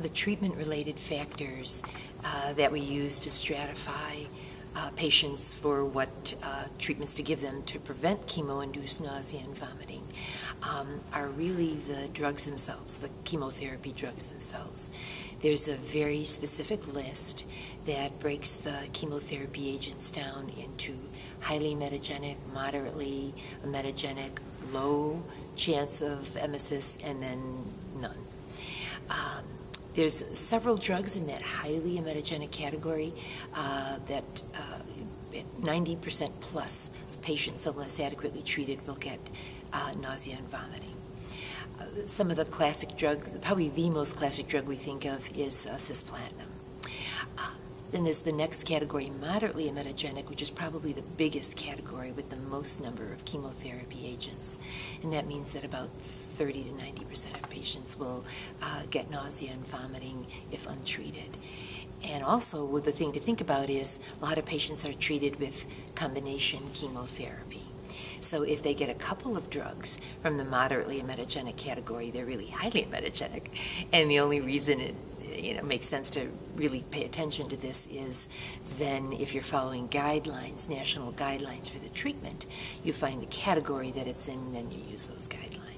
the treatment-related factors uh, that we use to stratify uh, patients for what uh, treatments to give them to prevent chemo-induced nausea and vomiting um, are really the drugs themselves, the chemotherapy drugs themselves. There's a very specific list that breaks the chemotherapy agents down into highly emetogenic, moderately emetogenic, low chance of emesis, and then none. Um, there's several drugs in that highly emetogenic category uh, that 90% uh, plus of patients, unless adequately treated, will get uh, nausea and vomiting. Uh, some of the classic drug, probably the most classic drug we think of is uh, cisplatin. Then there's the next category, moderately emetogenic, which is probably the biggest category with the most number of chemotherapy agents. And that means that about 30 to 90% of patients will uh, get nausea and vomiting if untreated. And also, well, the thing to think about is a lot of patients are treated with combination chemotherapy. So if they get a couple of drugs from the moderately emetogenic category, they're really highly emetogenic. And the only reason it you know, makes sense to really pay attention to this is then if you're following guidelines, national guidelines for the treatment, you find the category that it's in, then you use those guidelines.